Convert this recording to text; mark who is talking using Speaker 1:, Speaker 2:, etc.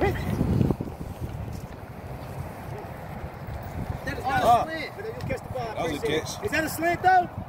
Speaker 1: That ah. is not
Speaker 2: Oh.
Speaker 1: a slant.
Speaker 2: That was a catch.
Speaker 1: Is that a slant though?